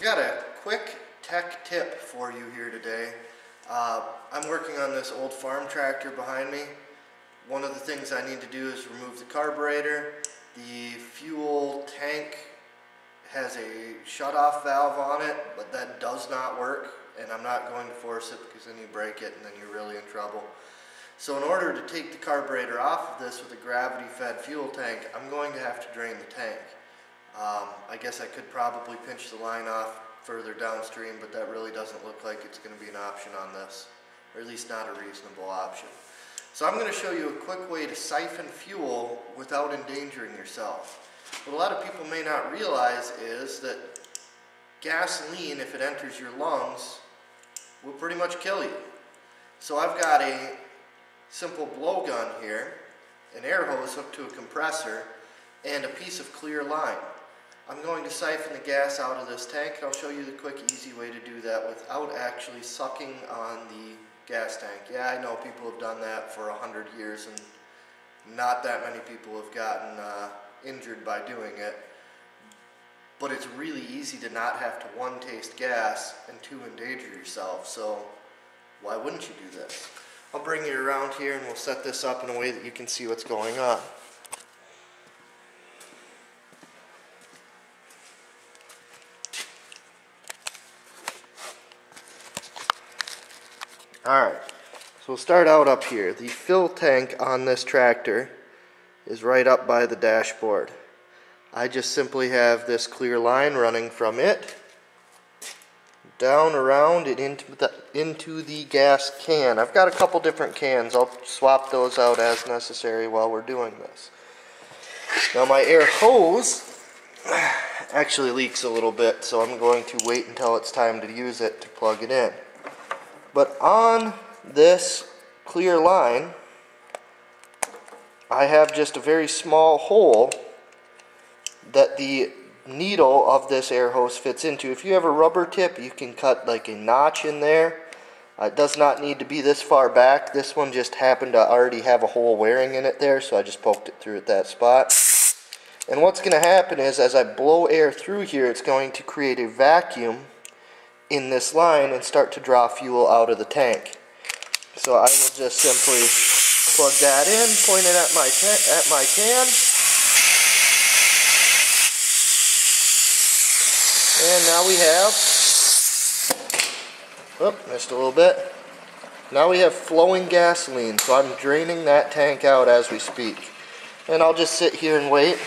I've got a quick tech tip for you here today. Uh, I'm working on this old farm tractor behind me. One of the things I need to do is remove the carburetor. The fuel tank has a shut-off valve on it, but that does not work, and I'm not going to force it because then you break it and then you're really in trouble. So in order to take the carburetor off of this with a gravity-fed fuel tank, I'm going to have to drain the tank. Um, I guess I could probably pinch the line off further downstream, but that really doesn't look like it's going to be an option on this, or at least not a reasonable option. So I'm going to show you a quick way to siphon fuel without endangering yourself. What a lot of people may not realize is that gasoline, if it enters your lungs, will pretty much kill you. So I've got a simple blowgun here, an air hose hooked to a compressor, and a piece of clear line. I'm going to siphon the gas out of this tank and I'll show you the quick easy way to do that without actually sucking on the gas tank. Yeah, I know people have done that for a hundred years and not that many people have gotten uh, injured by doing it. But it's really easy to not have to one, taste gas and two, endanger yourself. So why wouldn't you do this? I'll bring you around here and we'll set this up in a way that you can see what's going on. Alright, so we'll start out up here. The fill tank on this tractor is right up by the dashboard. I just simply have this clear line running from it down around and into the, into the gas can. I've got a couple different cans. I'll swap those out as necessary while we're doing this. Now my air hose actually leaks a little bit, so I'm going to wait until it's time to use it to plug it in. But on this clear line, I have just a very small hole that the needle of this air hose fits into. If you have a rubber tip, you can cut like a notch in there. Uh, it does not need to be this far back. This one just happened to already have a hole wearing in it there, so I just poked it through at that spot. And what's going to happen is as I blow air through here, it's going to create a vacuum in this line and start to draw fuel out of the tank. So I will just simply plug that in, point it at my, at my can. And now we have, oh, missed a little bit. Now we have flowing gasoline, so I'm draining that tank out as we speak. And I'll just sit here and wait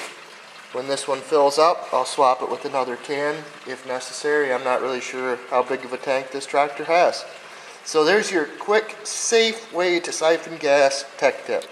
when this one fills up, I'll swap it with another can if necessary. I'm not really sure how big of a tank this tractor has. So there's your quick, safe way to siphon gas tech tip.